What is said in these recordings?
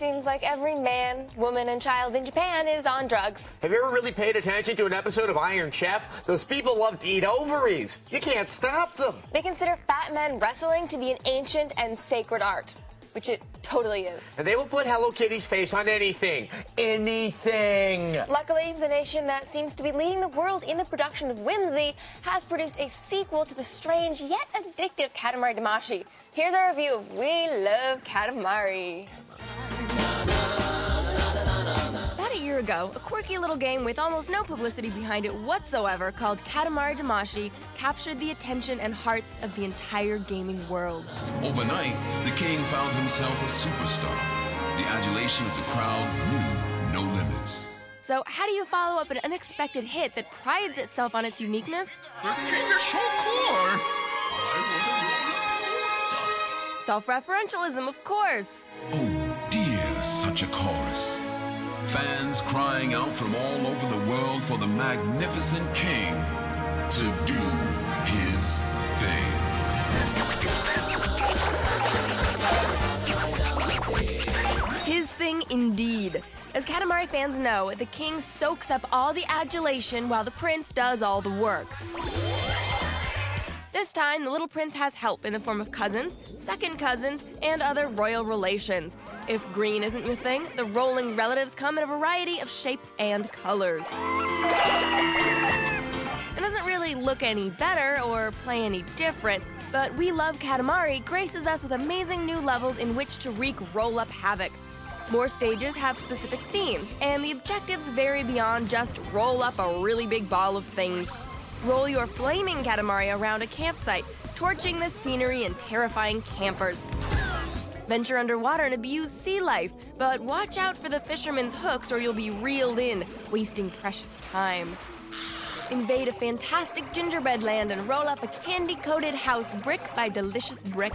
seems like every man, woman, and child in Japan is on drugs. Have you ever really paid attention to an episode of Iron Chef? Those people love to eat ovaries. You can't stop them. They consider fat men wrestling to be an ancient and sacred art which it totally is. And they will put Hello Kitty's face on anything. Anything. Luckily, the nation that seems to be leading the world in the production of whimsy has produced a sequel to the strange yet addictive Katamari Damacy. Here's our review of We Love Katamari. Year ago, a quirky little game with almost no publicity behind it whatsoever called Katamari Damacy captured the attention and hearts of the entire gaming world. Overnight, the king found himself a superstar. The adulation of the crowd knew no limits. So, how do you follow up an unexpected hit that prides itself on its uniqueness? The king is so cool! Self-referentialism, of course. Oh such a chorus. Fans crying out from all over the world for the magnificent king to do his thing. His thing indeed. As Katamari fans know, the king soaks up all the adulation while the prince does all the work. This time, the little prince has help in the form of cousins, second cousins, and other royal relations. If green isn't your thing, the rolling relatives come in a variety of shapes and colors. It doesn't really look any better or play any different, but We Love Katamari graces us with amazing new levels in which to wreak roll up havoc. More stages have specific themes, and the objectives vary beyond just roll up a really big ball of things. Roll your flaming Katamari around a campsite, torching the scenery and terrifying campers. Venture underwater and abuse sea life, but watch out for the fisherman's hooks or you'll be reeled in, wasting precious time. Invade a fantastic gingerbread land and roll up a candy coated house brick by delicious brick.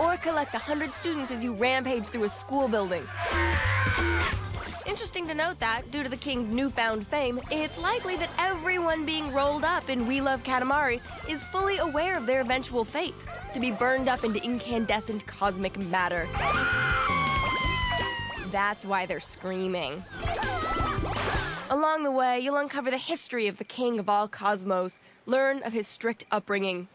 Or collect a hundred students as you rampage through a school building. Interesting to note that, due to the king's newfound fame, it's likely that everyone being rolled up in We Love Katamari is fully aware of their eventual fate to be burned up into incandescent cosmic matter. That's why they're screaming. Along the way, you'll uncover the history of the king of all cosmos, learn of his strict upbringing.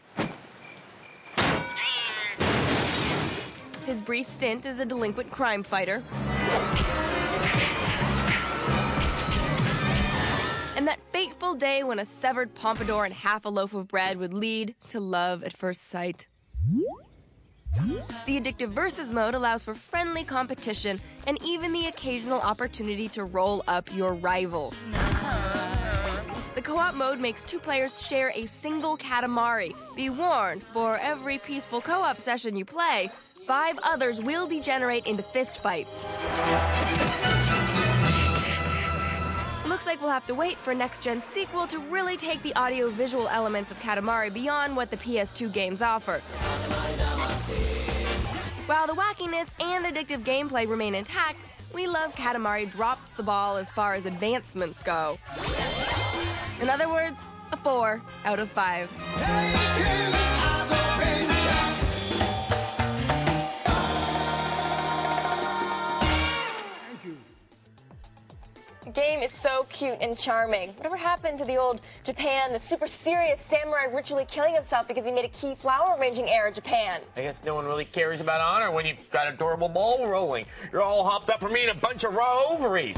His brief stint as a delinquent crime fighter. Day when a severed pompadour and half a loaf of bread would lead to love at first sight. The Addictive Versus mode allows for friendly competition and even the occasional opportunity to roll up your rival. The co op mode makes two players share a single Katamari. Be warned, for every peaceful co op session you play, five others will degenerate into fistfights looks like we'll have to wait for next gen sequel to really take the audio visual elements of Katamari beyond what the PS2 games offer. While the wackiness and addictive gameplay remain intact, We Love Katamari drops the ball as far as advancements go. In other words, a 4 out of 5. Game is so cute and charming. Whatever happened to the old Japan, the super serious samurai ritually killing himself because he made a key flower arranging error Japan? I guess no one really cares about honor when you've got adorable ball rolling. You're all hopped up for me in a bunch of raw ovaries.